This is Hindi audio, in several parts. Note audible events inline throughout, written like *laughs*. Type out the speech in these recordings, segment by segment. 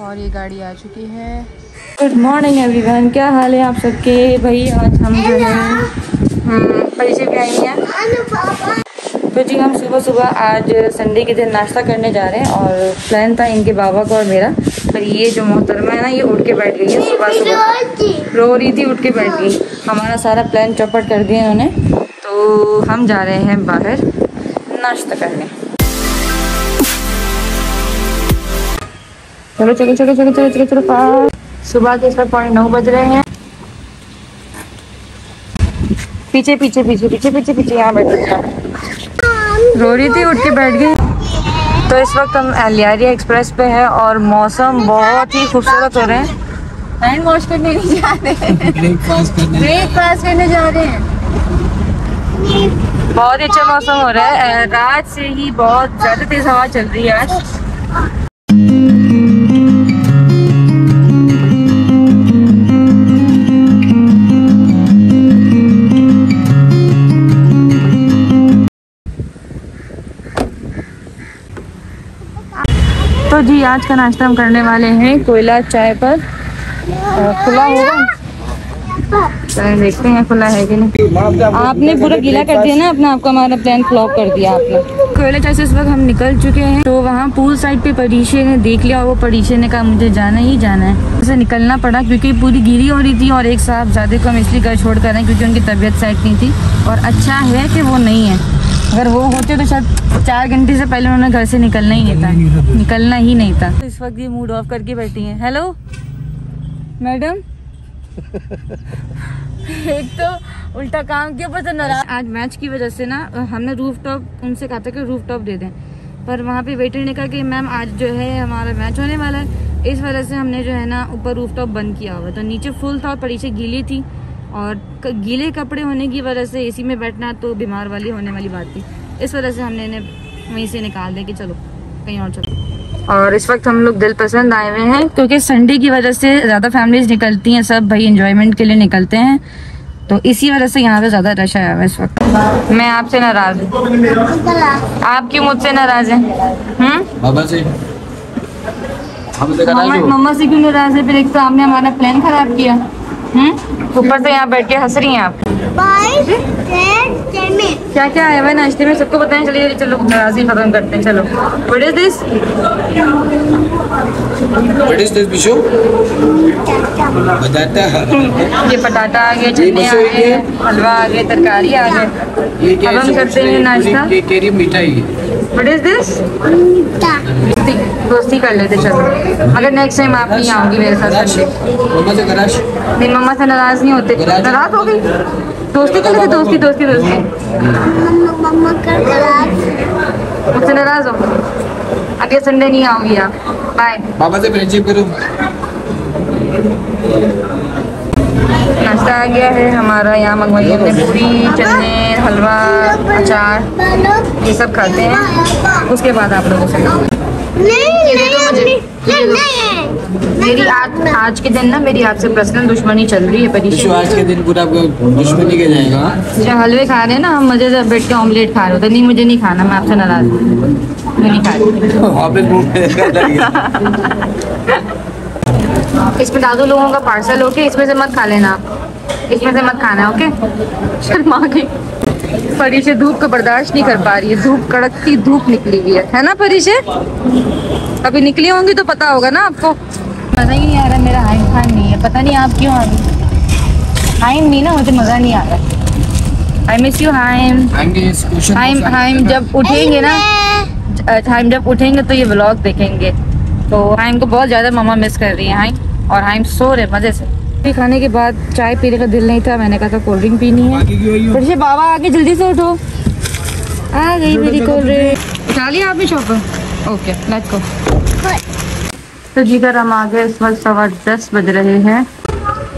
और ये गाड़ी आ चुकी है। गुड मॉर्निंग एवरीवन क्या हाल है आप सबके? भाई आज हम जो है हम्म, परिचय पे आई हैं? तो जी हम सुबह सुबह आज संडे के दिन नाश्ता करने जा रहे हैं और प्लान था इनके बाबा का और मेरा। पर ये जो मोहतरमा है ना ये उठ के बैठ गई है सुबह सुबह रो रही थी उठ के बैठ गई। हमारा सारा प्लान चौपट कर दिया इन्होंने। तो हम जा रहे हैं बाहर नाश्ता करने। चलो चलो चलो चलो चलो चलो चलो फास्ट सुबह के इस वक्त पौने नौ बज रहे हैं। पीछे पीछे पीछे पीछे पीछे पीछे यहाँ बैठे रो रही थी उठ के बैठ गई। तो इस वक्त हम लियारिया एक्सप्रेस पे है और मौसम बहुत ही खूबसूरत हो रहे हैं। हैंड वॉश करने नहीं जा रहे हैं। ब्रेकफास्ट करने। ब्रेकफास्ट करने जा रहे हैं। बहुत ही अच्छा मौसम हो रहा है। रात से ही बहुत ज़्यादा तेज हवा चल रही है आज। आज का नाश्ता हम करने वाले हैं कोयला चाय पर। खुला होगा? देखते हैं खुला है कि नहीं। आपने पूरा गीला कर दिया ना, अपना आपका हमारा प्लान फ्लॉप कर दिया आपने। कोयला चाय से इस वक्त हम निकल चुके हैं तो वहाँ पूल साइड पे परीक्षे ने देख लिया और वो परीक्षे ने कहा, मुझे जाना ही जाना है। उसे निकलना पड़ा क्योंकि पूरी गीली हो रही थी और एक साहब ज़्यादा को हम इसलिए घर छोड़ कर रहे हैं क्योंकि उनकी तबीयत साइड नहीं थी और अच्छा है कि वो नहीं है। अगर वो होते तो शायद चार घंटे से पहले उन्होंने घर से निकलना ही नहीं था। निकलना ही नहीं था। तो इस वक्त ये मूड ऑफ़ करके बैठी है। हेलो मैडम एक तो उल्टा काम के ऊपर से नाराज़। आज मैच की वजह से ना हमने रूफ टॉप उनसे कहा था कि रूफ टॉप दे दें। पर वहाँ पे वेटर ने कहा कि मैम आज जो है हमारा मैच होने वाला है। इस वजह से हमने जो है ना ऊपर रूफ टॉप बंद किया हुआ। तो नीचे फुल था और परीक्षे गीली थी। और गीले कपड़े होने की वजह से एसी में बैठना तो बीमार वाली होने वाली बात थी। इस वजह से हमने इन्हें वहीं से निकाल दिया कि चलो कहीं और चलो। और इस वक्त हम लोग दिल पसंद आए हुए हैं क्योंकि संडे की वजह से ज़्यादा फैमिलीज़ निकलती हैं सब भाई इंजॉयमेंट के लिए निकलते हैं। तो इसी वजह से यहाँ पे ज़्यादा रश आया हुआ है इस वक्त। मैं आपसे नाराज़ हूँ। आप क्यों मुझसे नाराज़ हैं। हम्म? मम्मा से क्यों नाराज़ है? फिर एक तो आपने हमारा प्लान खराब किया। ऊपर से यहाँ बैठ के हंस रही हैं आप। क्या क्या आया हुआ नाश्ते में? सबको बताएँ चलिए चलो नाराजी खत्म करते हैं चलो। What is this what is this Bishu बताता है ये पटाटा आ गया चटनी आ गए हलवा आ गया तरकारी आ गए ये क्या अब हम करते हैं नाश्ता। ये केरी मिठाई है। व्हाट इज़ दिस दोस्ती दोस्ती कर लेते चलो। अगर नेक्स्ट टाइम आप नहीं आओगी मेरे साथ मम्मा से कराश मेरी मम्मा से नाराज़ नहीं होते। नाराज- हो गई? दोस्ती कर लेते दोस्ती दोस्ती दोस्ती। मुझसे नाराज़ हो। अगले संडे नहीं आओगी आप। बाय बाबा से फ्रेंडशिप करो। आ गया है। हमारा यहाँ मंगवाई हमने पूरी चने हलवा अचार ये सब खाते हैं। उसके बाद आप लोगों से मेरी आज आज के दिन ना मेरी आपसे पर्सनल दुश्मनी चल रही है परीक्षा आज के दिन पूरा आपका दुश्मनी के जाएगा? जो हलवे खा रहे हैं ना हम मज़े से बैठ के ऑमलेट खा रहे होते नहीं मुझे नहीं खाना मैं आपसे नाराज़ हूँ। मैं नहीं खा रही? *laughs* इसमें दादू लोगों का पार्सल ओके इसमें से मत खा लेना आप। इसमें से मत खाना ओके शर्मा गई परीक्षे धूप को बर्दाश्त नहीं कर पा रही है। धूप कड़कती धूप निकली हुई है। है ना परीक्षे अभी निकली होंगी तो पता होगा ना आपको। मज़ा ही नहीं आ रहा मेरा हाइम खान नहीं है। पता नहीं आप क्यों आ रही हाइम नहीं ना मुझे मज़ा नहीं आ रहा। आई मिस यू हाइम हाइम हाइम जब उठेंगे ना हाइम जब उठेंगे तो ये व्लॉग देखेंगे। तो हाइम को बहुत ज़्यादा मम्मा मिस कर रही है हाइम और हाइम सो रहे मज़े से। फिर खाने के बाद चाय पीने का दिल नहीं था मैंने कहा था कोल्ड ड्रिंक पीनी है। फिर से बाबा आके जल्दी से उठो। आ गई मेरी कोल्ड ड्रिंक उठा लिया आपने शॉपर ओके लेट्स गो तो जीकर हम आ गए। इस वक्त सवा दस बज रहे हैं।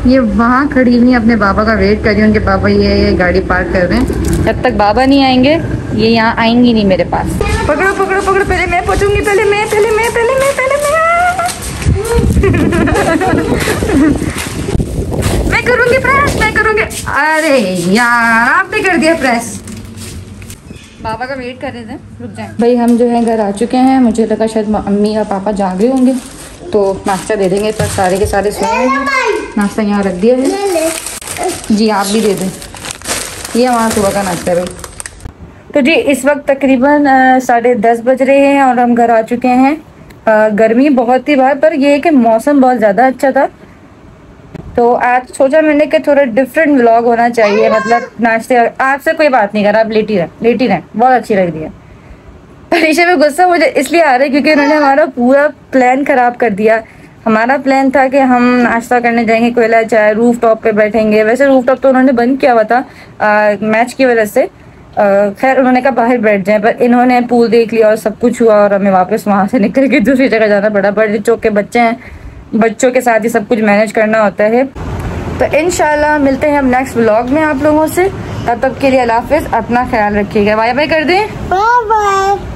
ये वहाँ खड़ी हुई अपने बाबा का वेट कर रही है। उनके पापा ये, ये गाड़ी पार्क कर रहे हैं। जब तक बाबा नहीं आएँगे ये यहाँ आएँगी नहीं मेरे पास। पकड़ो पकड़ो पकड़ो। पहले मैं पहुंचूँगी पहले मैं पहले मैं पहले मैं पहले मैं। मैं करूँगी? अरे यार आपने कर दिया प्रेस बाबा का वेट कर रहे थे रुक जाए। भाई हम जो है घर आ चुके हैं। मुझे लगा शायद अम्मी या पापा जाग रहे होंगे। तो नाश्ता दे देंगे तो सारे के सारे सोए हैं नाश्ता यहाँ रख दिया है। जी आप भी दे दें। ये हमारा सुबह का नाश्ता है भाई। तो जी इस वक्त तकरीबन साढ़े दस बज रहे हैं और हम घर आ चुके हैं। गर्मी बहुत थी बाहर पर यह है कि मौसम बहुत ज़्यादा अच्छा था। तो आज सोचा मैंने कि थोड़ा डिफरेंट व्लॉग होना चाहिए मतलब नाश्ते आपसे कोई बात नहीं करा आप लेटी रहे लेटी रहे बहुत अच्छी लग रही है। परीक्षा में गुस्सा मुझे इसलिए आ रहा है क्योंकि उन्होंने हमारा पूरा प्लान खराब कर दिया। हमारा प्लान था कि हम नाश्ता करने जाएँगे कोयला चाय रूफ टॉप पे बैठेंगे। वैसे रूफ टॉप तो उन्होंने बंद किया हुआ था आ, मैच की वजह से। खैर उन्होंने कहा बाहर बैठ जाए पर इन्होंने पूल देख लिया और सब कुछ हुआ और हमें वापस वहाँ से निकल के दूसरी जगह जाना पड़ा। बड़े चौक के बच्चे हैं बच्चों के साथ ही सब कुछ मैनेज करना होता है। तो इन मिलते हैं हम नेक्स्ट ब्लॉग में आप लोगों से। तब तक के लिए अल्लाह अपना ख्याल रखिएगा। बाय बाय कर दें। Bye bye.